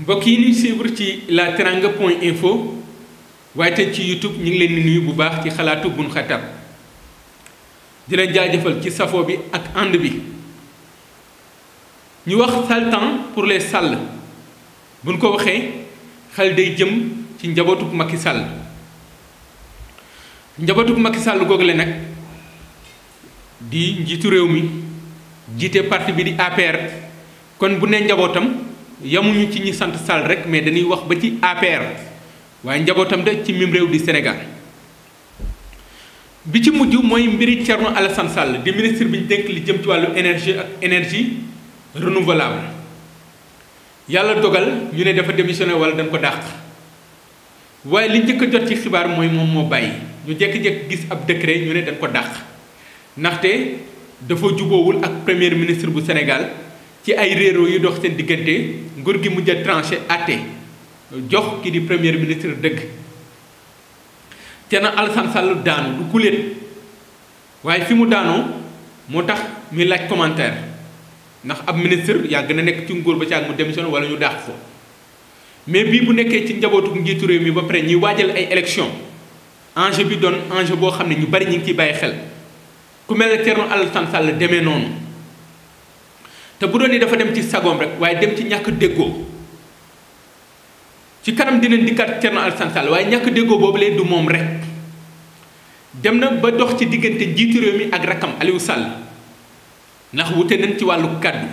mbokk yi ñuy suivre ci la teranga point info waaye te ci youtube ñu ngi leen di nuyu bu baax ci xalaatu bun xatab di leen jaajëfal ci safo bi ak ànd bi ñu wax saltan pour les sàll buñ ko waxee xel day jëm ci njabootuk Macky Sall njabootuk Macky Sall googale nag di njiitu réew mi jiite parti bi di APR kon bu ne njabootam yamuñu ci ñi sant Sall rek mais dañuy wax ba ci APR waaye njabootam de ci mim réew di Sénégal bi ci mujj mooy mbiri Thierno Alassane Sall di ministre bi ñu dénk li jëm ci wàllu énergie ak énergie renouvelable yàlla dogal ñu ne dafa démissionné wala dañ ko dàq waaye li njëkk a jot ci xibaar mooy moom moo bàyyi ñu jékki-jékki gis ab décret ñu ne dañ ko dàq ndaxte dafa juboowul ak premier ministre bu Sénégal ci ay réeroo yu dox seen diggante nguur gi mujj a tranché àtte jox ki di premier ministre dëgg te na Alassane Sall daanu du kuléet waaye fi mu daanoo moo tax muy laaj commentaire ndax ab ministre yàgg na nekk ci nguur ba caag mu démission wala ñu dàq ko mais bii bu nekkee ci njabootu njiitu réew mi ba pare ñuy waajal ay élection enjeu bi doon enjeu boo xam ne ñu bari ñu ngi ciy bàyyi xel ku mel ne Thierno Alassane Sall demee noonu te bu doon ni dafa dem ci sagoom rek waaye dem ci ñàkk déggoo ci kanam dinañ dikkaat Thierno Alassane Sall waaye ñàkk déggoo boobu lee du moom rek dem na ba dox ci diggante njiitu réew mi ak rakkam Aliou Sall ndax wute nañ ci wàllu kàddu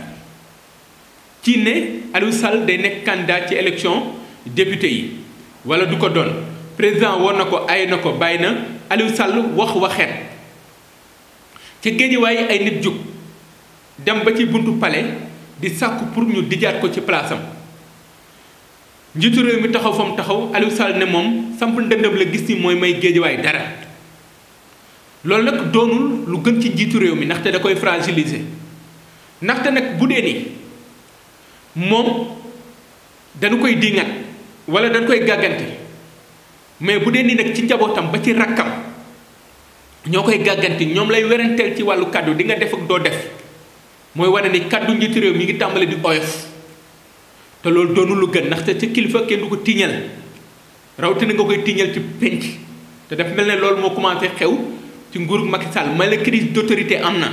ci ne Aliou Sall day nekk candidat ci élection député yi wala du ko doon président woon na ko ay na ko bàyyi na Aliou Sall wax waxeet ca géejewaay ay nit jug dem ba ci buntu pale di sàkku pour ñu dijaat ko ci palaasam njiitu réew mi taxaw fa mu taxaw Aliou Sall ne moom samp ndëndëm la gis ni mooy may géejewaay dara loolu nag doonul lu gën ci njiitu réew mi ndaxte da koy fragiliser ndaxte nag bu dee ni moom dañu koy dingat wala dañ koy gàggante mais bu dee ni nag ci njabootam ba ci rakkam ñoo koy gàggante ñoom lay weranteel ci wàllu kàddu di nga def ak doo def mooy wane ni kàddu njiitu réew mi ngi tàmbale di oyof te loolu doonul lu gën ndaxte ci kilifa kenn du ko tiñal rawatina nga koy tiiñal ci pénc te daf mel ne loolu moo commencé xew ci nguuru Macky Sall may la crise d'autorité am na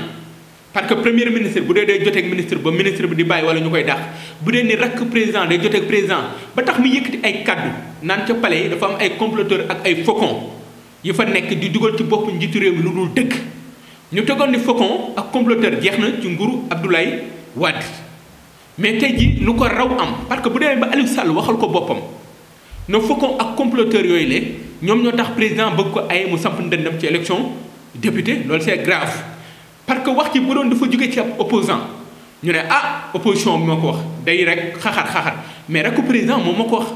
parce que premier ministre bu dee day joteeg ministre ba ministre bi di bàyyi wala ñu koy dàq bu dee ni rakk président day joteeg président ba tax mu yëkkati ay kaddu naan ca palais yi dafa am ay comploteur ak ay faucon yi fa nekk di dugal ci bopp njiitu réew mi lu dul dëkk ñu tegoon ni faucon ak comploteur jeex na ci nguuru Abdoulaye Wade mais tey ji lu ko raw am parce que bu demee ba Aliou Sall waxal ko boppam na faucon ak comploteur yooyu le ñoom ñoo tax président bëgg ko ay mu samp ndëndam ci élection député loolu c'est grave parce que wax ci bu doon dafa jóge ci ab opposant ñu ne ah opposition bi moo ko wax day rek xaxar xaxar mais rek président moom moo ko wax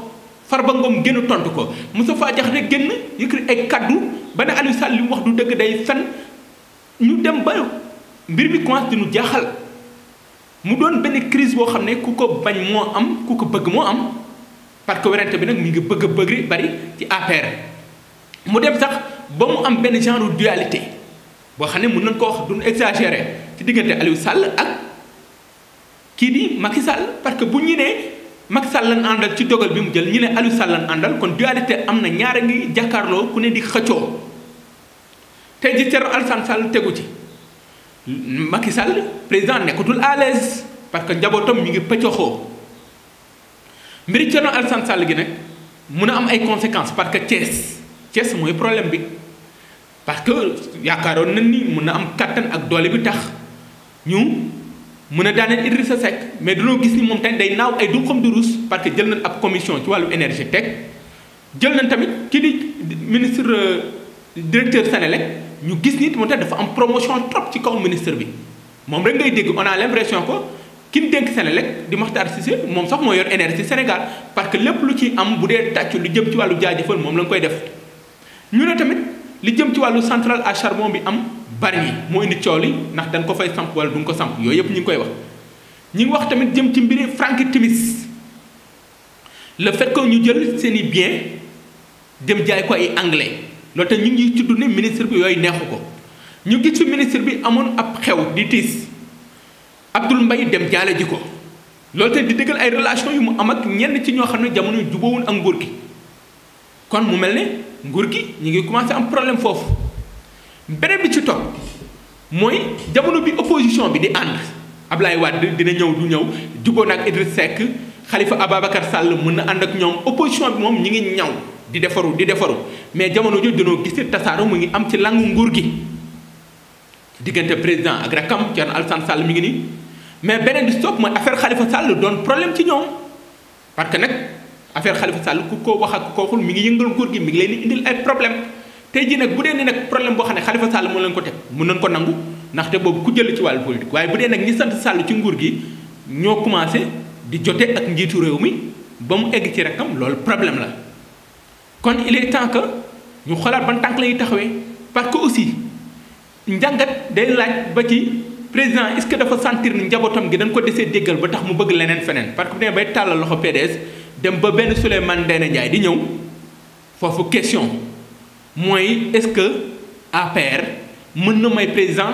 Farba Ngom génn tontu ko Moustapha Diakhaté génn yëkkati ay kaddu ba ne Aliou Sall li mu wax du dëgg day fen ñu dem ba mbir mi commencé di ñu jaaxal mu doon benn crise boo xam ne ku ko bañ moo am ku ko bëgg moo am parce que werante bi nag mi ngi bëgg a bëgg bari ci APR mu dem sax ba mu am benn genre dualité boo xam ne mun nañ ko wax duñ exagéré ci diggante Aliou Sall ak kii di Macky Sall parce que bu ñu nee Macky Sall lan àndal ci dogal bi mu jël ñu ne Aliou Sall lan àndal kon dualité am na ñaara ngi jàkkaarloo ku ne di xëccoo tey ji Thierno Alassane Sall tegu ci Macky Sall président nekkatul à l'aise parce que njabootam mi ngi pëccoxoo mbiri Thierno Alassane Sall gi nag mun a am ay conséquences parce que Thiès Thiès mooy problème bi parce que yaakaaroon nañ ni mun na am kàttan ak doole bi tax ñu mun a daaneel Idrissa Seck mais dañoo gis ni moom tamit day naaw ay du xam du ruus parce que jël nañ ab commission ci wàllu énergie teg jël nañ tamit ki di ministre euh, directeur Sénélec ñu gis nit mu tax dafa am promotion trop ci kaw ministre bi moom rek ngay dégg on a l'impression que ki ñu dénk Sénélec di Makhtar Cissé moom sax moo yor énergie Sénégal parce que lépp lu ci am bu dee tàccu lu jëm ci wàllu jaajëfal moom la nga koy def ñu ne tamit li jëm ci wàllu centrale à charbon bi am bari yi moo indi coow li ndax dañ ko fay samp wala duñ ko samp yooyu yëpp ñu ngi koy wax ñu ngi wax tamit jëm ci mbiri Frank Timis le fait que ñu jël seen i bien dem jaay ko ay anglais loolu te ñu ngi ci dund ministre bi yooyu neexu ko ñu gis fi ministre bi amoon ab xew di tiis Abdoul mbay dem jaale ji ko loolu te di dëggal ay relation yu mu am ak ñenn ci ñoo xam ne jamono jubóowul ak nguur gi kon mu mel ne nguur gi ñu ngi commencé am problème foofu beneen bi ci topp mooy jamono bi opposition bi di ànd Ablaye Wade dina ñëw du ñëw juboo nag Idriss Seck Khalifa Ababacar Sall mën na ànd ak ñoom opposition bi moom ñi ngi ñaw di defaru di defaru mais jamono jooju dañoo gis tasaaro mu ngi am ci langu nguur gi diggante président ak rakam Thierno Alassane Sall mi ngi nii mais beneen bi stop mooy affaire Khalifa Sall doon problème ci ñoom. parce que nag affaire Khalifa Sall ku ko wax ak ku ko waxul mi ngi yëngal nguur gi mi ngi leen di indil ay problème tey jii nag bu dee ne nag problème boo xam ne Khalifa Sall moo leen ko teg mën nañ ko nangu ndaxte boobu ku jël ci wàllu politique waaye bu dee nag ñi sant Sall ci nguur gi ñoo commencé di jote ak njiitu réew mi ba mu egg ci rakkam loolu problème la kon il est temps que ñu xoolaat ban tànk la ñuy taxawee parce que aussi njàngat day laaj ba ci président est-ce que dafa sentir ni njabootam gi dañ ko desee déggal ba tax mu bëgg leneen feneen parce que bu ne bay tàllal loxo PDS dem ba benn Souleymane Ndéné Ndiaye di ñëw foofu question mooy est-ce que APR mën na may président.